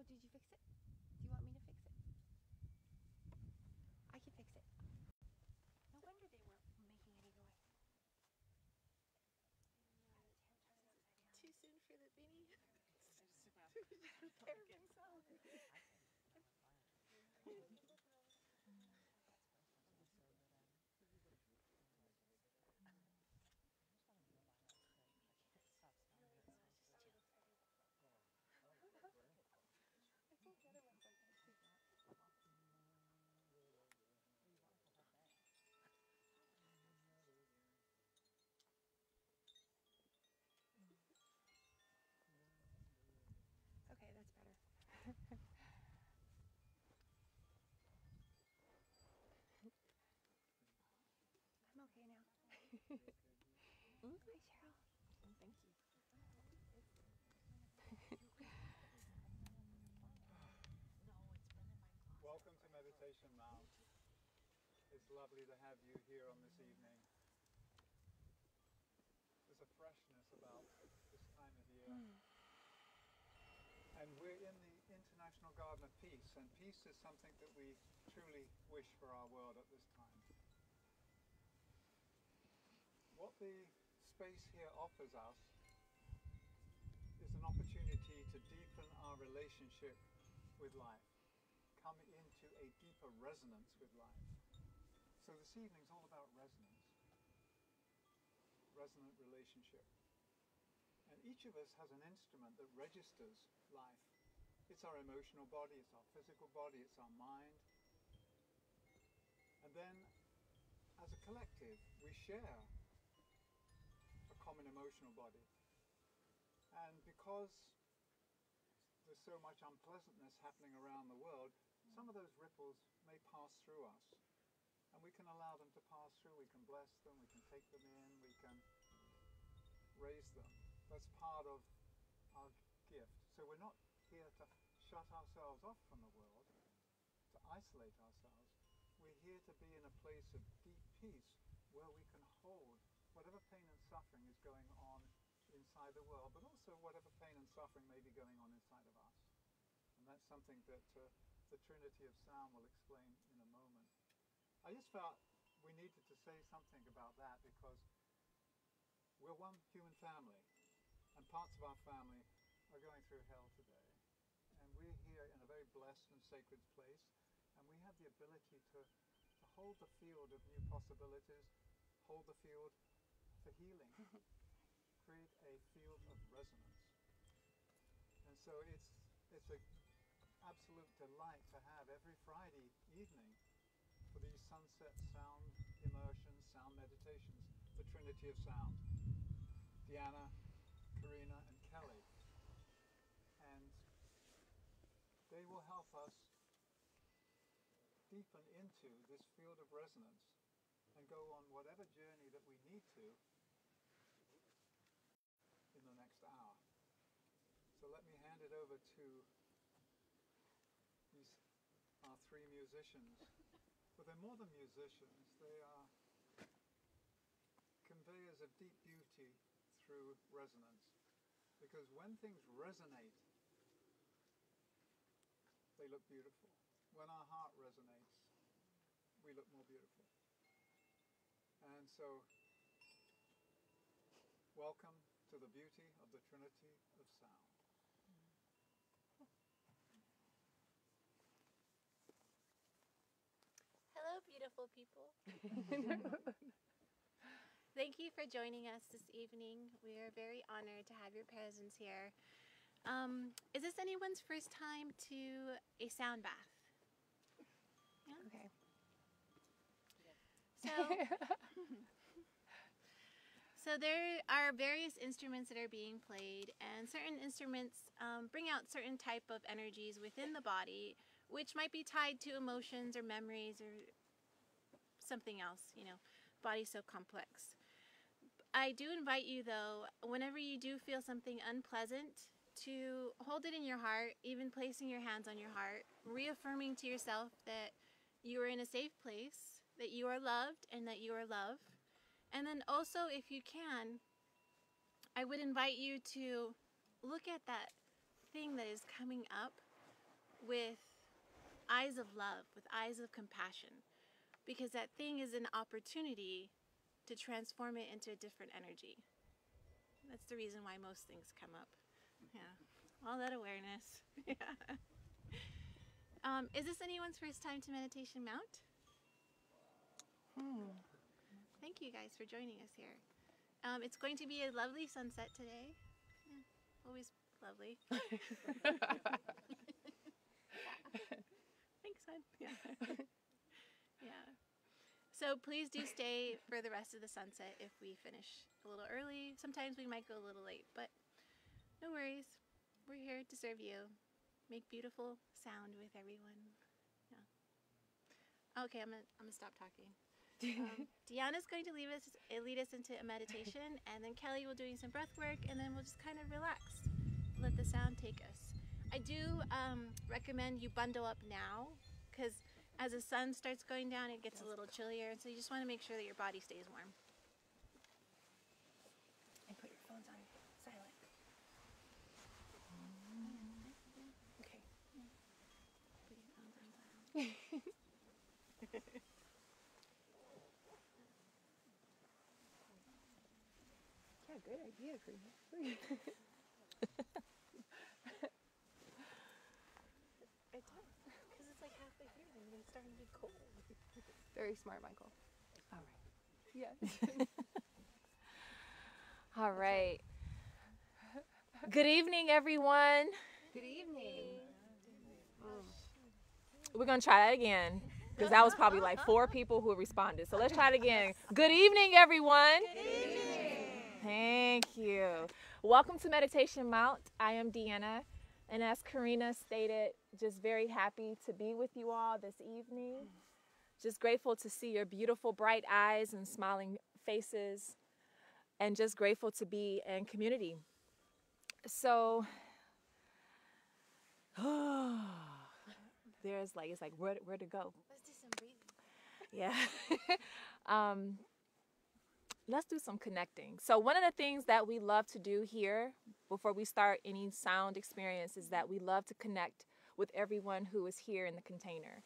Oh, did you fix it? Do you want me to fix it? I can fix it. No wonder they weren't making any noise. Too soon for the beanie. Okay, Mm, Hi, Cheryl. Thank you. Welcome to Meditation Mount. It's lovely to have you here on this evening. There's a freshness about this time of year. And we're in the International Garden of Peace, and peace is something that we truly wish for our world at this time. What the space here offers us is an opportunity to deepen our relationship with life, come into a deeper resonance with life. So this evening's all about resonance, resonant relationship. And each of us has an instrument that registers life. It's our emotional body, it's our physical body, it's our mind. And then, as a collective, we share common emotional body. And because there's so much unpleasantness happening around the world, some of those ripples may pass through us. And we can allow them to pass through, we can bless them, we can take them in, we can raise them. That's part of our gift. So we're not here to shut ourselves off from the world, to isolate ourselves. We're here to be in a place of deep peace where we can hold whatever pain and suffering is going on inside the world, but also whatever pain and suffering may be going on inside of us. And that's something that uh, the Trinity of Sound will explain in a moment. I just felt we needed to say something about that because we're one human family and parts of our family are going through hell today. And we're here in a very blessed and sacred place and we have the ability to, to hold the field of new possibilities, hold the field for healing, create a field of resonance. And so it's, it's an absolute delight to have every Friday evening for these sunset sound immersions, sound meditations, the Trinity of Sound. Deanna, Karina and Kelly. And they will help us deepen into this field of resonance and go on whatever journey that we need to in the next hour. So let me hand it to these our three musicians. But they're more than musicians, they are conveyors of deep beauty through resonance. Because when things resonate, they look beautiful. When our heart resonates, we look more beautiful. And so, welcome to the beauty of the Trinity of Sound. Hello, beautiful people. Thank you for joining us this evening. We are very honored to have your presence here. Um, is this anyone's first time to a sound bath? Yeah? Okay. So, so there are various instruments that are being played, and certain instruments um, bring out certain type of energies within the body, which might be tied to emotions or memories or something else. You know, body's so complex. I do invite you, though, whenever you do feel something unpleasant, to hold it in your heart, even placing your hands on your heart, reaffirming to yourself that you are in a safe place, that you are loved, and that you are loved. And then also, if you can, I would invite you to look at that thing that is coming up with eyes of love, with eyes of compassion, because that thing is an opportunity to transform it into a different energy. That's the reason why most things come up. Yeah, all that awareness. yeah. Um, is this anyone's first time to Meditation Mount? Hmm. Thank you guys for joining us here. Um, it's going to be a lovely sunset today. Yeah, always lovely. Thanks, hon. Yeah. yeah. So please do stay for the rest of the sunset if we finish a little early. Sometimes we might go a little late, but no worries. We're here to serve you. Make beautiful sound with everyone. Yeah. Okay, I'm gonna I'm gonna stop talking. Um, Deanna's going to lead us lead us into a meditation, and then Kelly will do some breath work, and then we'll just kind of relax, let the sound take us. I do um, recommend you bundle up now, because as the sun starts going down, it gets a little chillier, so you just want to make sure that your body stays warm. And put your phones on silent. Okay. Put your phones on silent. Yeah, great idea, Karina. It does, because it's like halfway through, and it's starting to be cold. Very smart, Michael. All right. Yes. All right. Good evening, everyone. Good evening. Mm. We're going to try that again because that was probably like four people who responded. So let's try it again. Good evening, everyone. Good evening. Thank you. Welcome to Meditation Mount. I am Deanna. And as Karina stated, just very happy to be with you all this evening. Just grateful to see your beautiful, bright eyes and smiling faces. And just grateful to be in community. So, there's like, it's like, where, where to go? Let's do some breathing. Yeah. um, let's do some connecting. So, one of the things that we love to do here before we start any sound experience is that we love to connect with everyone who is here in the container,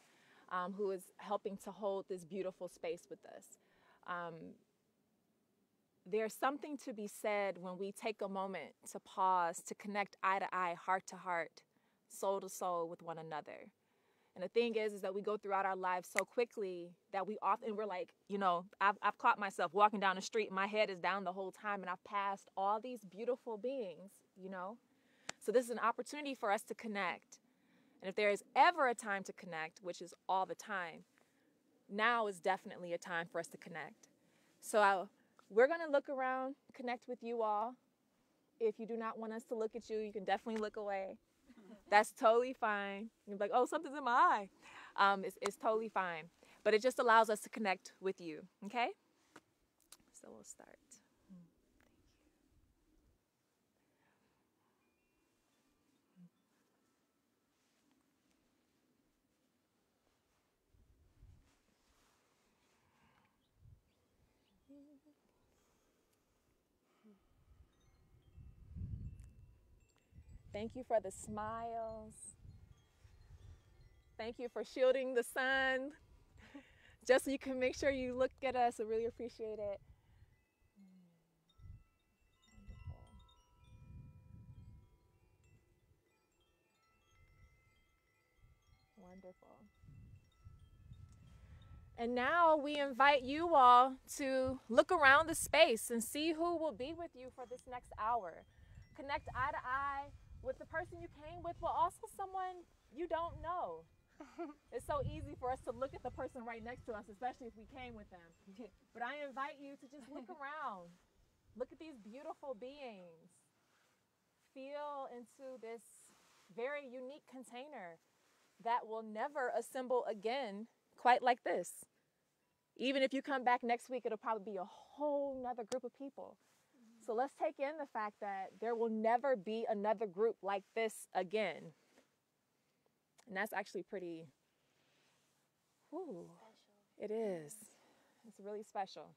um, who is helping to hold this beautiful space with us. Um, there's something to be said when we take a moment to pause, to connect eye to eye, heart to heart, soul to soul with one another. And the thing is, is that we go throughout our lives so quickly that we often we're like, you know, I've, I've caught myself walking down the street, my head is down the whole time, and I've passed all these beautiful beings, you know. So this is an opportunity for us to connect. And if there is ever a time to connect, which is all the time, now is definitely a time for us to connect. So I, we're gonna look around, connect with you all. If you do not want us to look at you, you can definitely look away. That's totally fine. You're like, oh, something's in my eye. Um, it's, it's totally fine. But it just allows us to connect with you, okay? So we'll start. Thank you for the smiles. Thank you for shielding the sun. Just so you can make sure you look at us. I really appreciate it. Wonderful. Wonderful. And now we invite you all to look around the space and see who will be with you for this next hour. Connect eye to eye with the person you came with, but also someone you don't know. it's so easy for us to look at the person right next to us, especially if we came with them. But I invite you to just look around. Look at these beautiful beings. Feel into this very unique container that will never assemble again quite like this. Even if you come back next week, it'll probably be a whole nother group of people. So let's take in the fact that there will never be another group like this again. And that's actually pretty, whew, it is. It's really special.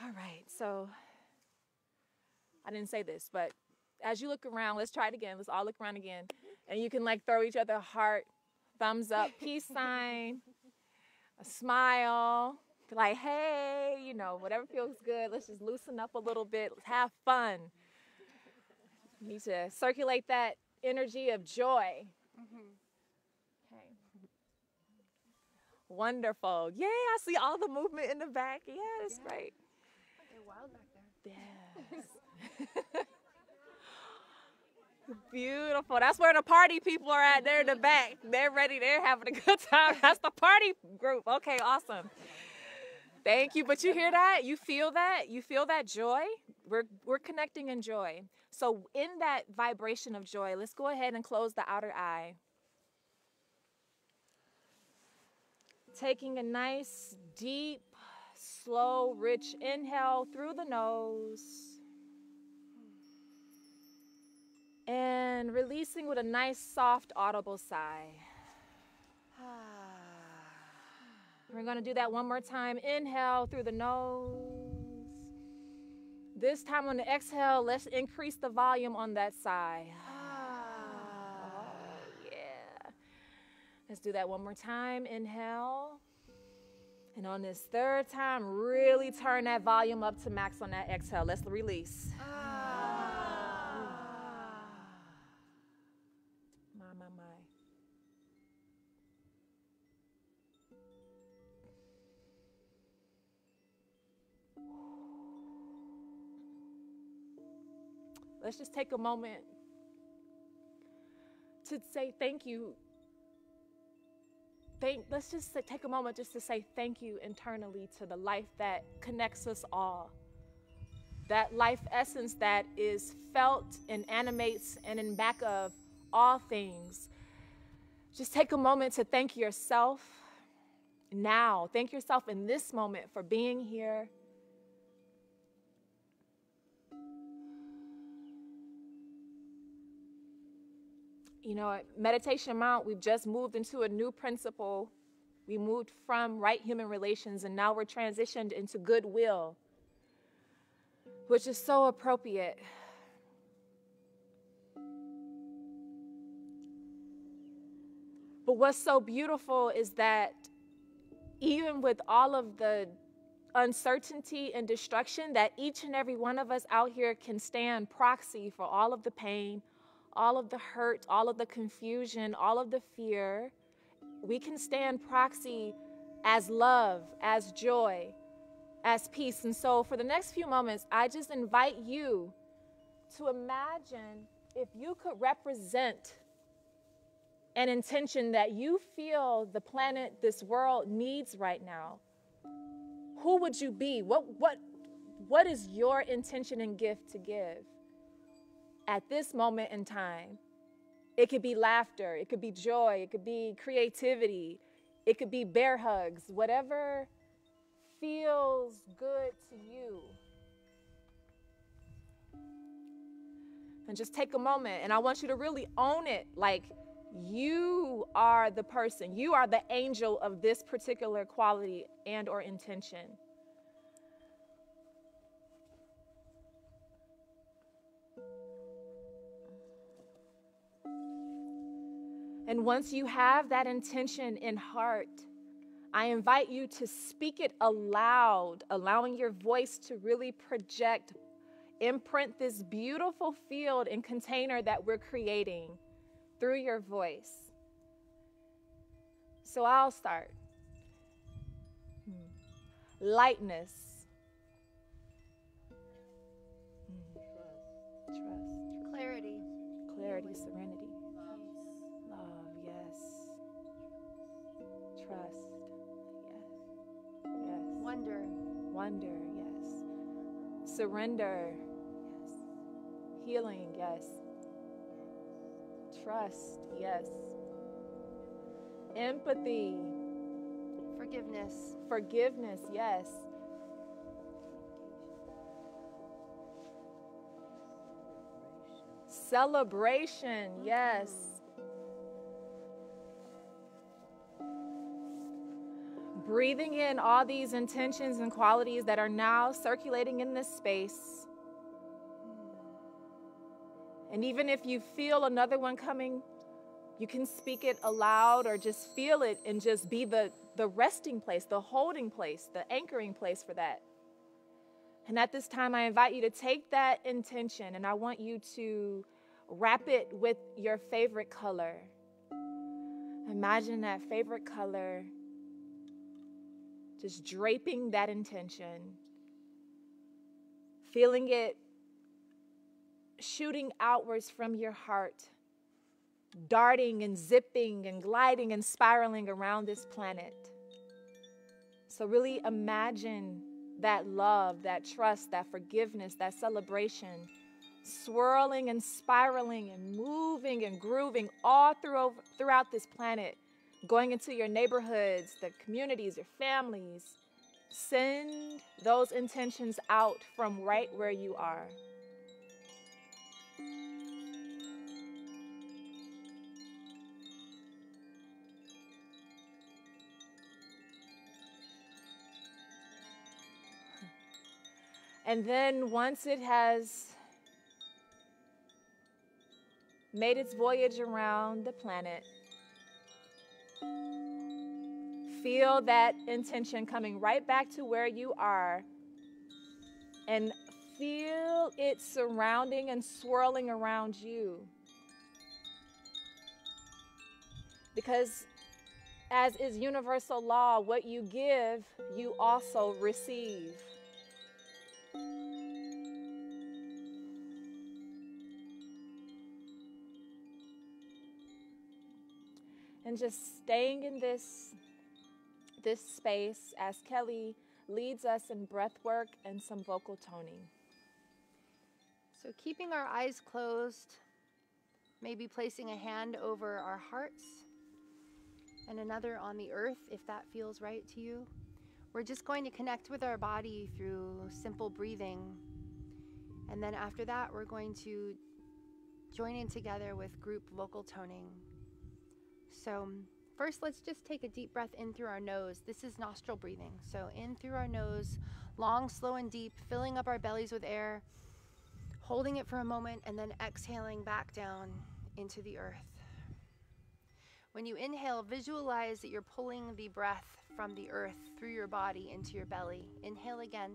All right, so I didn't say this, but as you look around, let's try it again. Let's all look around again. And you can like throw each other a heart, thumbs up, peace sign, a smile, like, hey, you know, whatever feels good. Let's just loosen up a little bit. Let's have fun. You need to circulate that energy of joy. Mm-hmm. Okay. Wonderful. Yeah, I see all the movement in the back. Yeah, that's great. They're wild back there. Yes. Beautiful. That's where the party people are at. They're in the back. They're ready. They're having a good time. That's the party group. Okay, awesome. Thank you. But you hear that? You feel that? You feel that joy? We're we're connecting in joy. So in that vibration of joy, let's go ahead and close the outer eye. Taking a nice, deep, slow, rich inhale through the nose. And releasing with a nice, soft, audible sigh. Ah. We're going to do that one more time. Inhale through the nose. This time on the exhale, let's increase the volume on that sigh. Ah. Oh, yeah. Let's do that one more time. Inhale. And on this third time, really turn that volume up to max on that exhale. Let's release. My, Let's just take a moment to say thank you. Thank, let's just take a moment just to say thank you internally to the life that connects us all. That life essence that is felt and animates and in back of all things. Just take a moment to thank yourself now. Thank yourself in this moment for being here. You know, at Meditation Mount, we've just moved into a new principle. We moved from right human relations and now we're transitioned into goodwill, which is so appropriate. But what's so beautiful is that even with all of the uncertainty and destruction, that each and every one of us out here can stand proxy for all of the pain, all of the hurt, all of the confusion, all of the fear. We can stand proxy as love, as joy, as peace. And so, for the next few moments, I just invite you to imagine if you could represent an intention that you feel the planet, this world needs right now. Who would you be? What, what, what is your intention and gift to give? At this moment in time. It could be laughter, it could be joy, it could be creativity, it could be bear hugs, whatever feels good to you. And just take a moment and I want you to really own it like you are the person, you are the angel of this particular quality and or intention. And once you have that intention in heart, I invite you to speak it aloud, allowing your voice to really project, imprint this beautiful field and container that we're creating through your voice. So I'll start. Hmm. Lightness. Hmm. Trust. Clarity. Clarity, serenity. Trust, yes. Yes. Wonder. Wonder, yes. Surrender, yes. Healing, yes. Trust, yes. Empathy, Forgiveness. forgiveness, yes. Celebration, yes. Mm. Breathing in all these intentions and qualities that are now circulating in this space. And even if you feel another one coming, You can speak it aloud or just feel it and just be the, the resting place, the holding place, the anchoring place for that. And at this time, I invite you to take that intention and I want you to wrap it with your favorite color. Imagine that favorite color just draping that intention, feeling it shooting outwards from your heart, darting and zipping and gliding and spiraling around this planet. So, really imagine that love, that trust, that forgiveness, that celebration swirling and spiraling and moving and grooving all through, throughout this planet, going into your neighborhoods, the communities, your families. Send those intentions out from right where you are. And then once it has made its voyage around the planet, feel that intention coming right back to where you are and feel it surrounding and swirling around you. Because, as is universal law, what you give, you also receive. And just staying in this this space as Kelly leads us in breath work and some vocal toning. So keeping our eyes closed, maybe placing a hand over our hearts and another on the earth if that feels right to you. We're just going to connect with our body through simple breathing. And then after that, we're going to join in together with group vocal toning. So, first, let's just take a deep breath in through our nose. This is nostril breathing. So, in through our nose, long, slow, and deep, filling up our bellies with air, holding it for a moment, and then exhaling back down into the earth. When you inhale, visualize that you're pulling the breath from the earth through your body into your belly. Inhale again.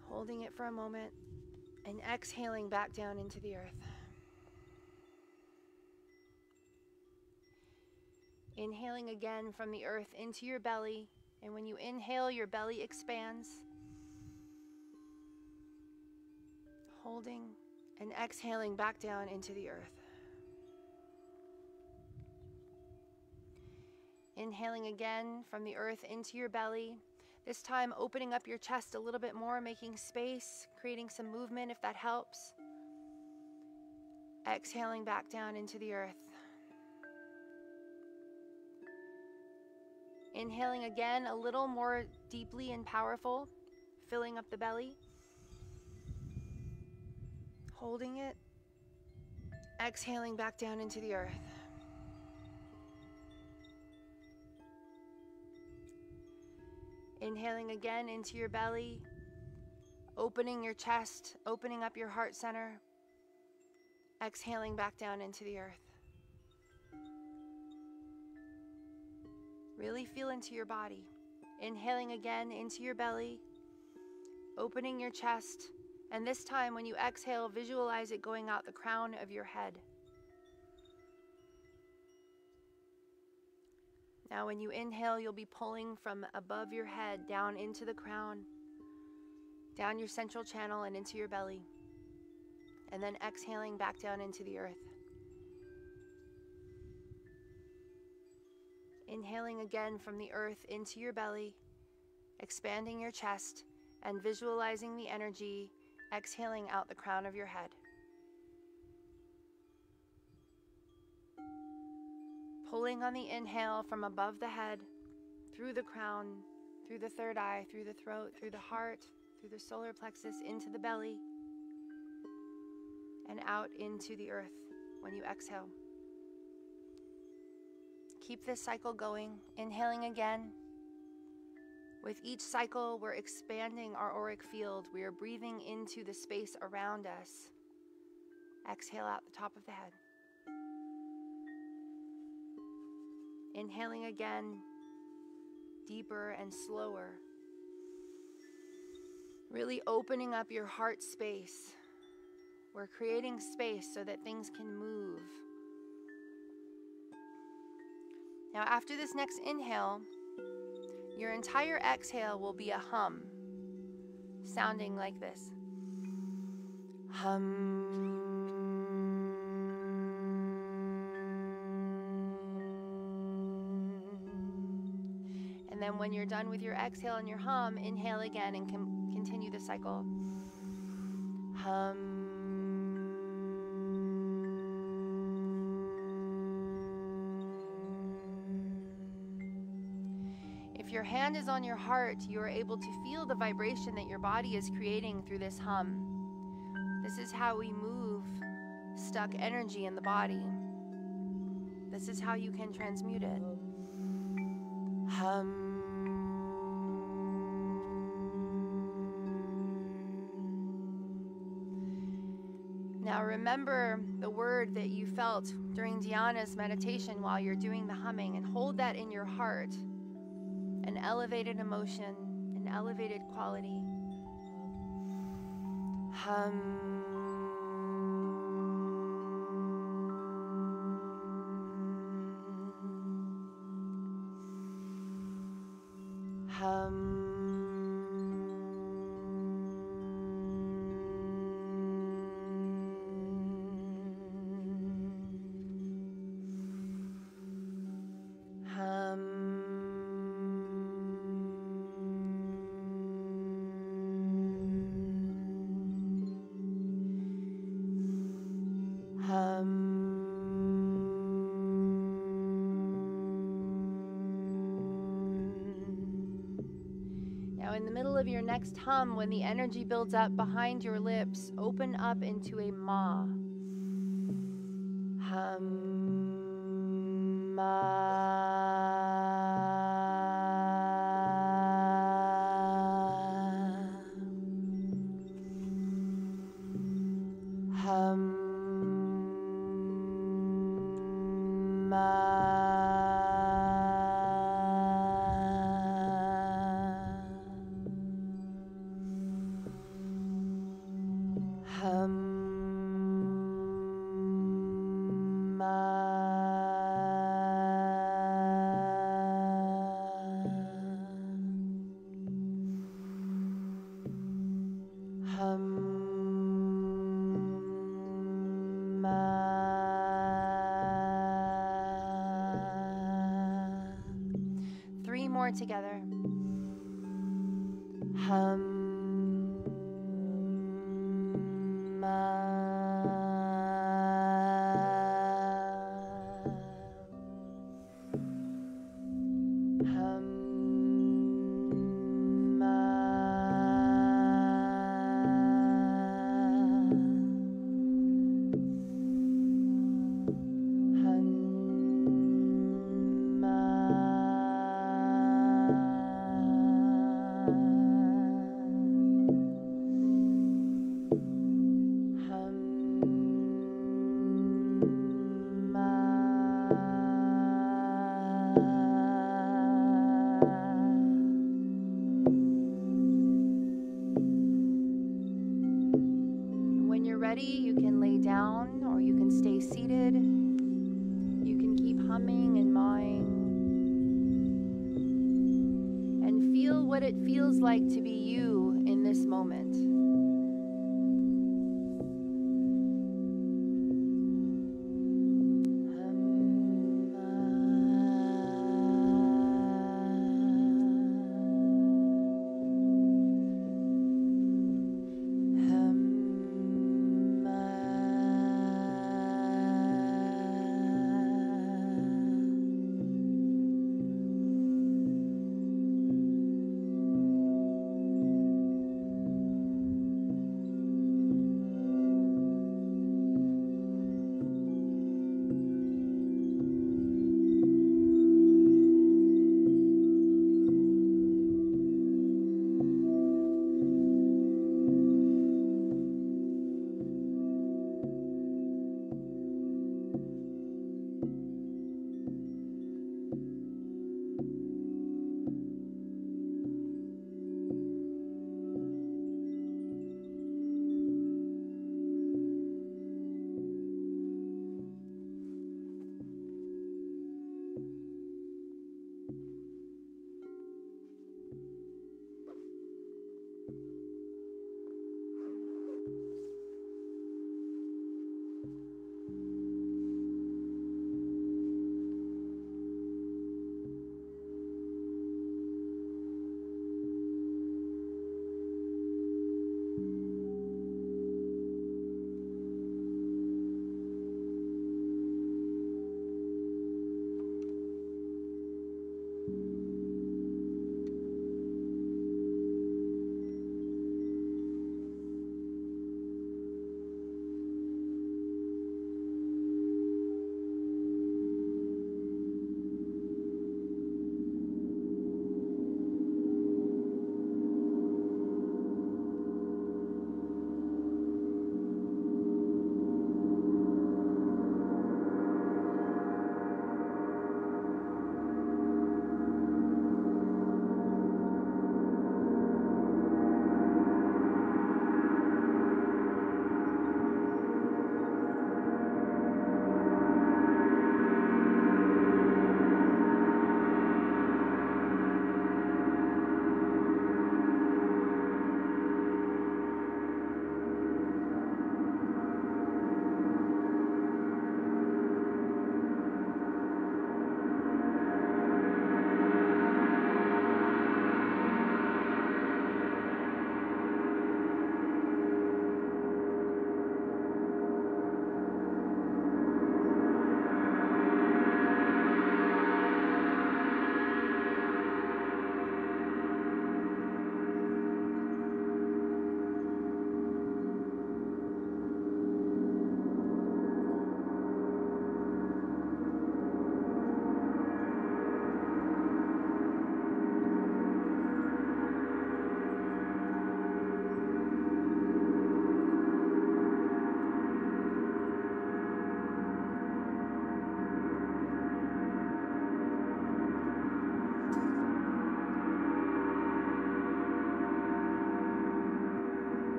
Holding it for a moment and exhaling back down into the earth. Inhaling again from the earth into your belly. And when you inhale, your belly expands. Holding and exhaling back down into the earth. Inhaling again from the earth into your belly. This time, opening up your chest a little bit more, making space, creating some movement if that helps. Exhaling back down into the earth. Inhaling again a little more deeply and powerful, filling up the belly. Holding it. Exhaling back down into the earth. Inhaling again into your belly, opening your chest, opening up your heart center. Exhaling back down into the earth. Really feel into your body. Inhaling again into your belly, opening your chest, and this time when you exhale, visualize it going out the crown of your head. Now, when you inhale, you'll be pulling from above your head down into the crown, down your central channel, and into your belly. And then exhaling back down into the earth. Inhaling again from the earth into your belly, expanding your chest, and visualizing the energy exhaling out the crown of your head. Pulling on the inhale from above the head, through the crown, through the third eye, through the throat, through the heart, through the solar plexus, into the belly, and out into the earth when you exhale. Keep this cycle going. Inhaling again. With each cycle, we're expanding our auric field. We are breathing into the space around us. Exhale out the top of the head. Inhaling again, deeper and slower. Really opening up your heart space. We're creating space so that things can move. Now, after this next inhale, your entire exhale will be a hum, sounding like this. Hum. And then when you're done with your exhale and your hum, inhale again and com- continue the cycle. Hum. Hand is on your heart, you are able to feel the vibration that your body is creating through this hum. This is how we move stuck energy in the body. This is how you can transmute it. Hum. Now remember the word that you felt during Deanna's meditation while you're doing the humming and hold that in your heart. An elevated emotion, an elevated quality. Hum. Now, hum, when the energy builds up behind your lips, open up into a ma. Hum.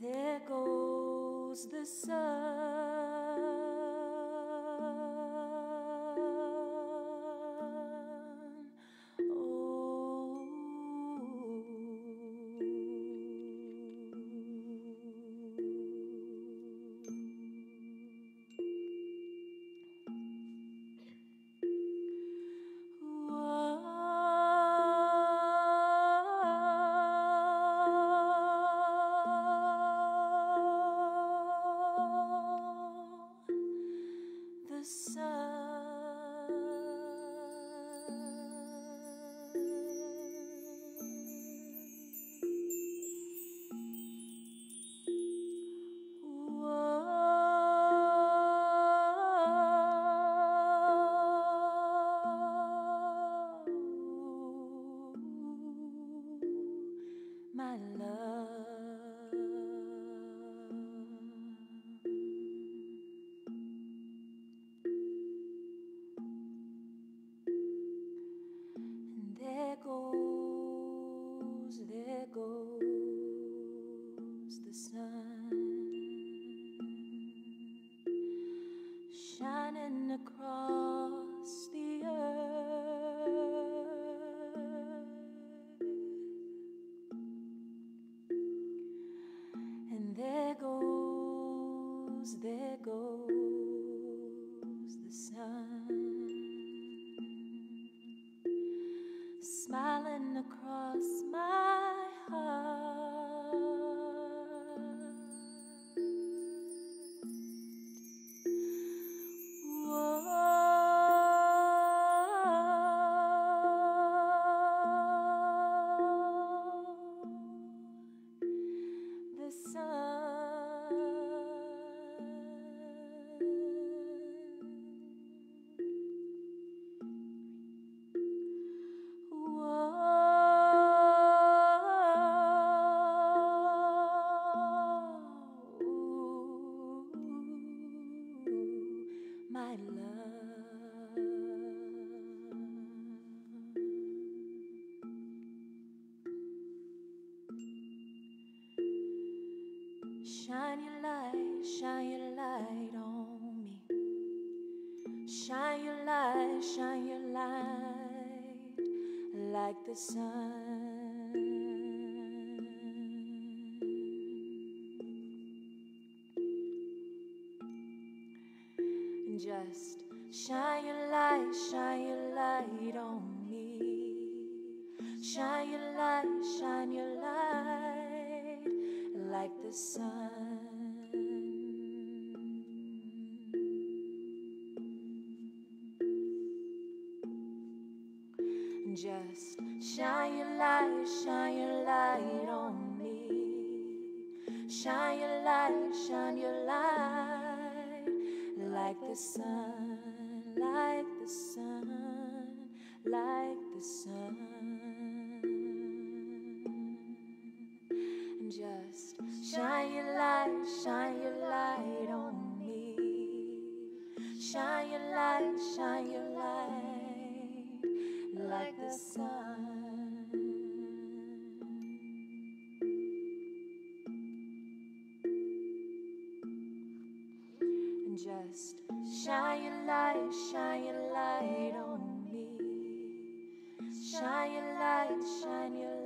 There goes the sun. The sun. Just shine your light, shine your light on me. Shine your light, shine your light like the sun, like the sun, like the sun. Light, shine your light on me. Shine your light, shine your light like the sun. Just shine your light, shine your light on me. Shine your light, shine your light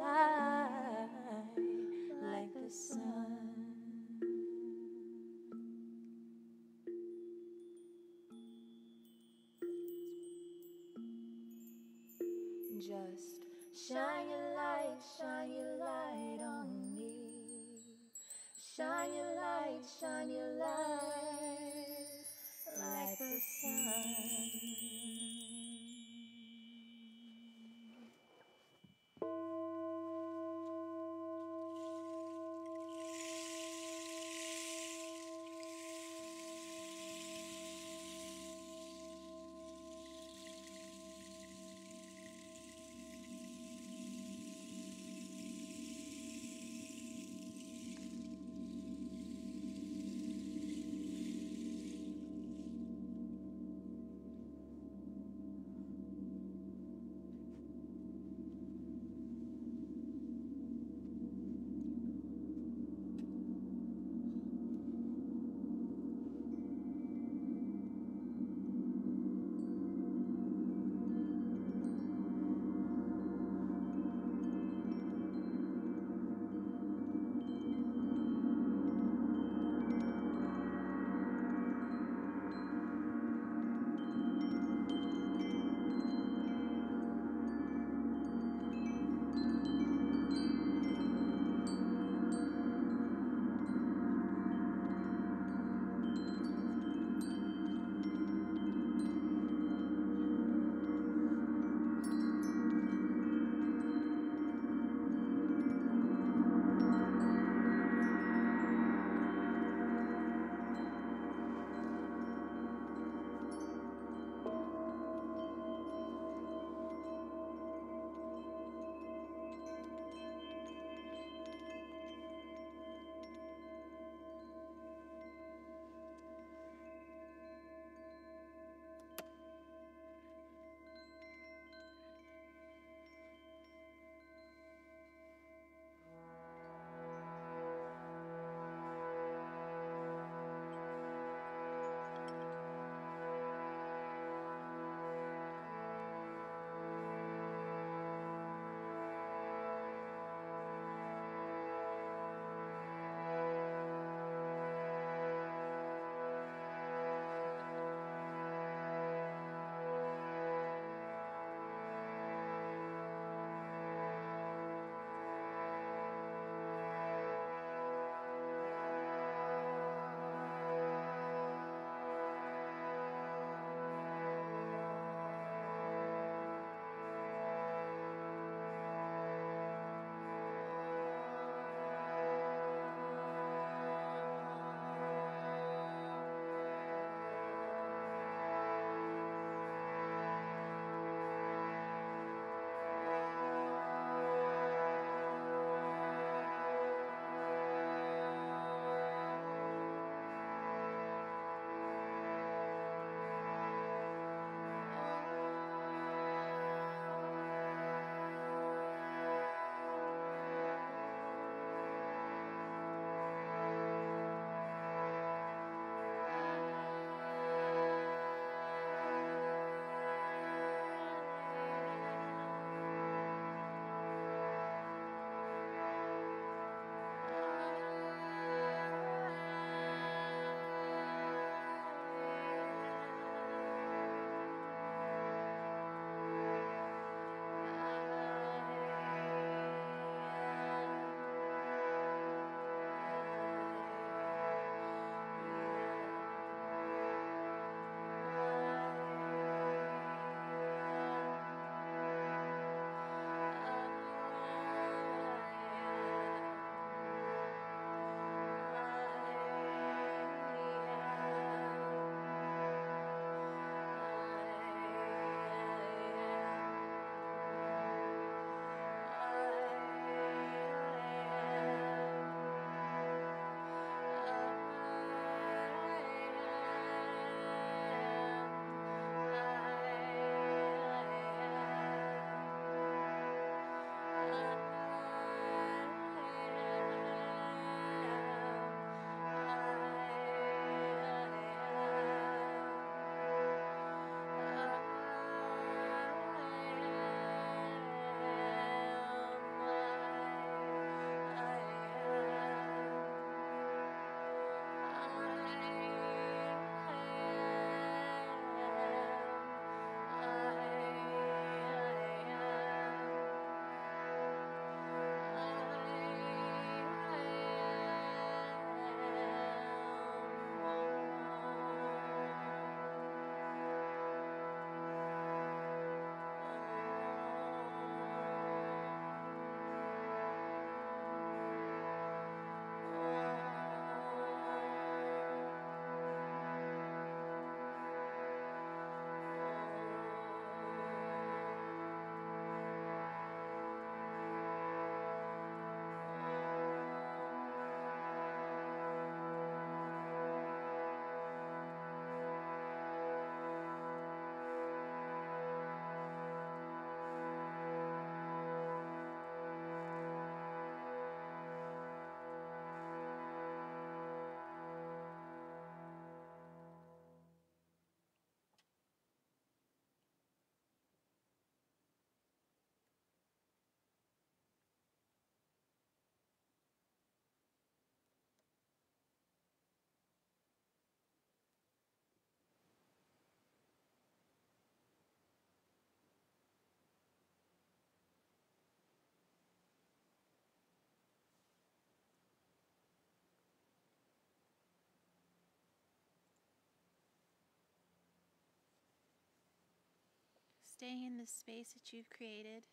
staying in the space that you've created.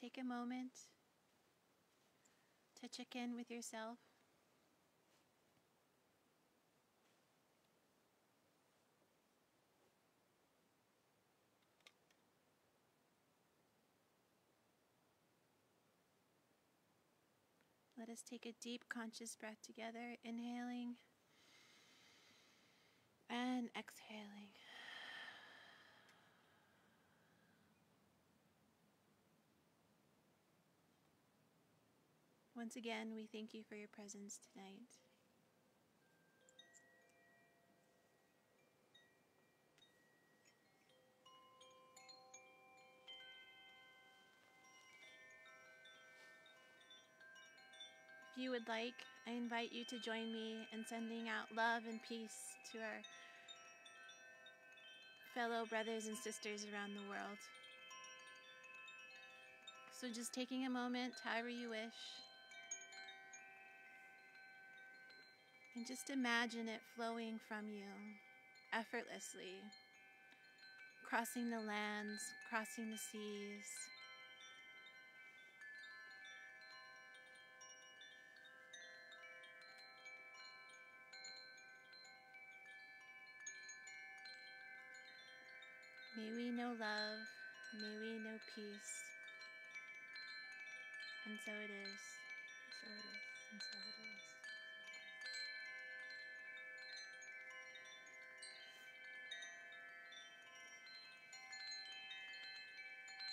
Take a moment to check in with yourself. Let us take a deep conscious breath together, inhaling and exhaling. Once again, we thank you for your presence tonight. If you would like, I invite you to join me in sending out love and peace to our fellow brothers and sisters around the world. So, just taking a moment, however you wish, and just imagine it flowing from you effortlessly, crossing the lands, crossing the seas. May we know love, may we know peace. And so it is, so it is, and so it is.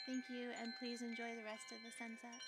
Thank you, and please enjoy the rest of the sunset.